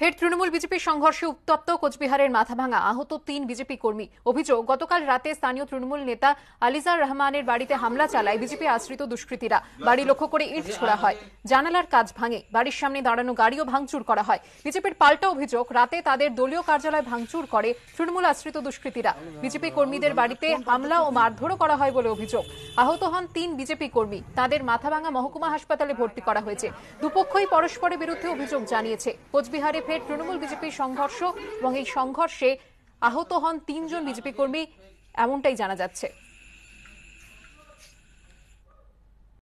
ফের তৃণমূল বিজেপির সংঘর্ষে উত্তপ্ত কোচবিহারের মাথাভাঙা আহত তিন বিজেপি কর্মী। অভিযোগ, গতকাল রাতে স্থানীয় তৃণমূল নেতা আলিজার রহমানের বাড়িতে হামলা চালায় বিজেপি আশ্রিত দুষ্কৃতীরা। বাড়ি লক্ষ্য করে ইট ছোড়া হয়। জানালার কাজ ভাঙে। বাড়ির সামনে দাঁড়ানো গাড়িও ভাঙচুর করা হয়। বিজেপির পাল্টা অভিযোগ, রাতে তাদের দলীয় কার্যালয় ভাঙচুর করে তৃণমূল আশ্রিত দুষ্কৃতীরা। বিজেপি কর্মীদের বাড়িতে হামলা ও মারধরও করা হয় বলে অভিযোগ। আহত হন তিন বিজেপি কর্মী। তাদের মাথাভাঙা মহকুমা হাসপাতালে ভর্তি করা হয়েছে। দুপক্ষই পরস্পরের বিরুদ্ধে অভিযোগ জানিয়েছে। কোচবিহারে ফের তৃণমূল বিজেপির সংঘর্ষ এবং এই সংঘর্ষে আহত হন তিনজন বিজেপি কর্মী, এমনটাই জানা যাচ্ছে।